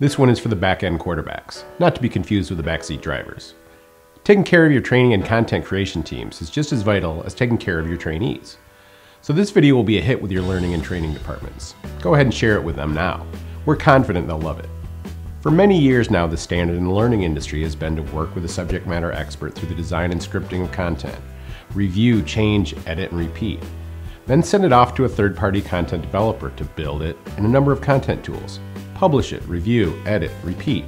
This one is for the back end quarterbacks, not to be confused with the backseat drivers. Taking care of your training and content creation teams is just as vital as taking care of your trainees. So this video will be a hit with your learning and training departments. Go ahead and share it with them now. We're confident they'll love it. For many years now, the standard in the learning industry has been to work with a subject matter expert through the design and scripting of content, review, change, edit, and repeat. Then send it off to a third-party content developer to build it in a number of content tools. Publish it, review, edit, repeat.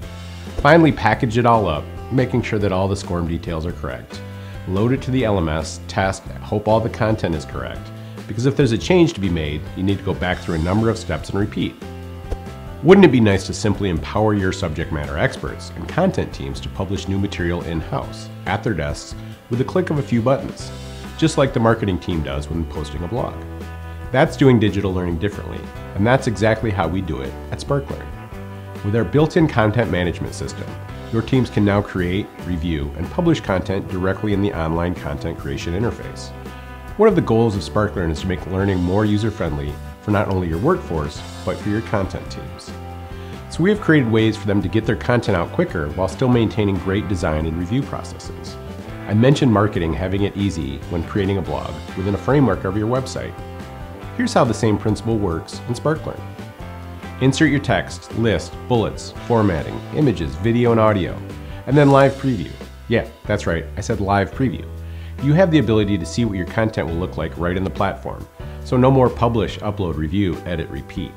Finally package it all up, making sure that all the SCORM details are correct. Load it to the LMS, test, hope all the content is correct. Because if there's a change to be made, you need to go back through a number of steps and repeat. Wouldn't it be nice to simply empower your subject matter experts and content teams to publish new material in-house, at their desks, with a click of a few buttons, just like the marketing team does when posting a blog? That's doing digital learning differently, and that's exactly how we do it at SparkLearn. With our built-in content management system, your teams can now create, review, and publish content directly in the online content creation interface. One of the goals of SparkLearn is to make learning more user-friendly for not only your workforce, but for your content teams. So we have created ways for them to get their content out quicker while still maintaining great design and review processes. I mentioned marketing having it easy when creating a blog within a framework of your website. Here's how the same principle works in SparkLearn. Insert your text, list, bullets, formatting, images, video and audio, and then live preview. Yeah, that's right, I said live preview. You have the ability to see what your content will look like right in the platform, so no more publish, upload, review, edit, repeat.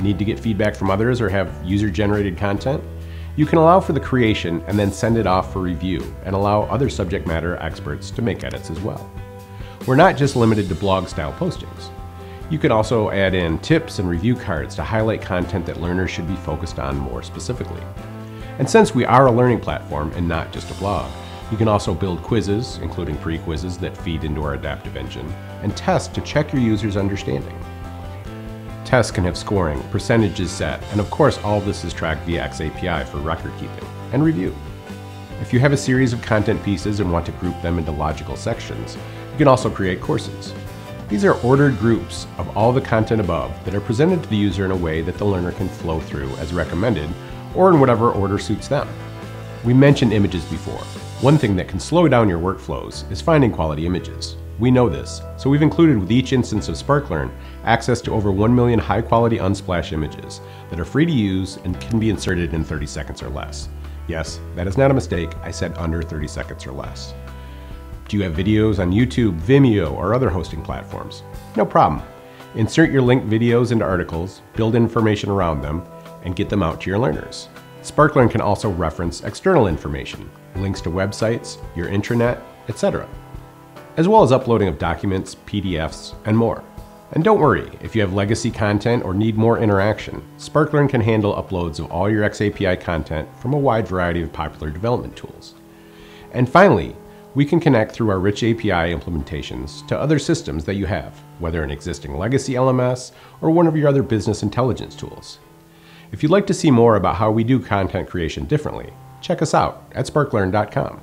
Need to get feedback from others or have user-generated content? You can allow for the creation and then send it off for review and allow other subject matter experts to make edits as well. We're not just limited to blog-style postings. You can also add in tips and review cards to highlight content that learners should be focused on more specifically. And since we are a learning platform and not just a blog, you can also build quizzes, including pre-quizzes that feed into our adaptive engine, and tests to check your user's understanding. Tests can have scoring, percentages set, and of course all of this is tracked via XAPI for record keeping and review. If you have a series of content pieces and want to group them into logical sections, you can also create courses. These are ordered groups of all the content above that are presented to the user in a way that the learner can flow through as recommended or in whatever order suits them. We mentioned images before. One thing that can slow down your workflows is finding quality images. We know this, so we've included with each instance of SparkLearn access to over 1 million high quality Unsplash images that are free to use and can be inserted in 30 seconds or less. Yes, that is not a mistake, I said under 30 seconds or less. Do you have videos on YouTube, Vimeo, or other hosting platforms? No problem. Insert your linked videos into articles, build information around them, and get them out to your learners. SparkLearn can also reference external information, links to websites, your intranet, etc., as well as uploading of documents, PDFs, and more. And don't worry, if you have legacy content or need more interaction, SparkLearn can handle uploads of all your XAPI content from a wide variety of popular development tools. And finally, we can connect through our rich API implementations to other systems that you have, whether an existing legacy LMS or one of your other business intelligence tools. If you'd like to see more about how we do content creation differently, check us out at sparklearn.com.